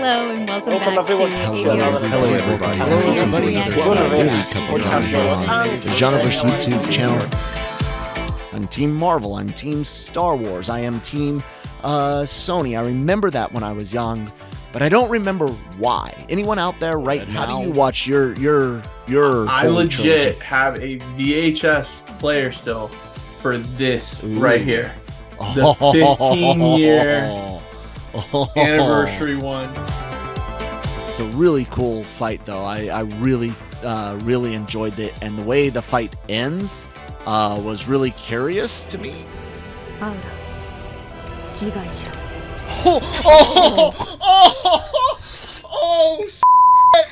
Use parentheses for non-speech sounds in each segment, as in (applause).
Hello and welcome, Welcome, back everyone. to Hello, AVR's Hello, everybody. Hello, Welcome to everybody. another Welcome to daily React. couple What's of up, times everyone? on the Genreverse YouTube channel. I'm Team Marvel. I'm Team Star Wars. I am Team uh, Sony. I remember that when I was young, but I don't remember why. Anyone out there right And now? how How do you watch your your your? I holy legit trilogy? have a VHS player still for this Ooh. right here. (laughs) The 15 year oh. (laughs) anniversary one. It's a really cool fight, though. I, I really, uh, really enjoyed it, and the way the fight ends uh, was really curious to me. (laughs) Oh, (laughs) oh, oh, oh, oh, oh,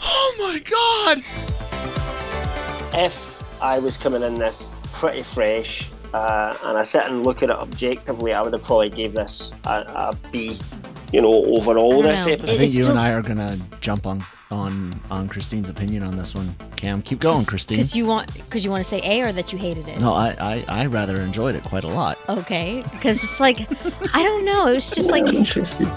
oh my god! If I was coming in this pretty fresh, uh, and I sit and look at it objectively, I would have probably gave this a, a B. You know, overall I this know. episode. I think you and I are gonna jump on on on Christine's opinion on this one. Cam, keep going, Christine. because you want because you want to say A or that you hated it No, I, I I rather enjoyed it quite a lot. okay because it's like (laughs) I don't know it was just like Interesting.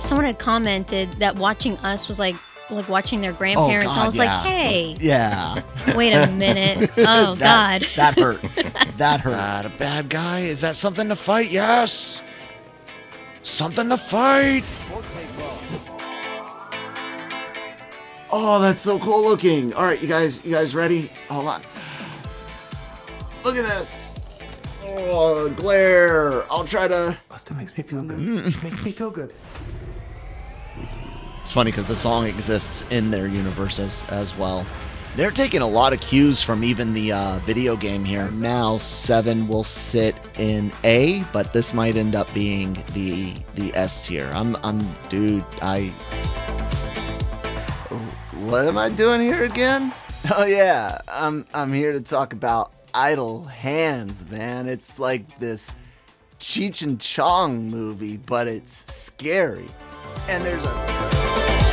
someone had commented that watching us was like like watching their oh, grandparents and I was yeah. like hey Yeah. wait a minute (laughs) oh that, god That hurt. (laughs) That hurt. That a bad guy? Is that something to fight? Yes. Something to fight. Oh, that's so cool looking. All right, you guys, you guys ready? Hold on. Look at this. Oh, glare. I'll try to. Still makes me feel good. Mm. makes me feel good. (laughs) It's funny because the song exists in their universes as well. They're taking a lot of cues from even the uh, video game here. Now seven will sit in A, but this might end up being the the S tier. I'm I'm dude. I. What am I doing here again? (laughs) Oh yeah, I'm I'm here to talk about Idle Hands, man. It's like this Cheech and Chong movie, but it's scary and there's a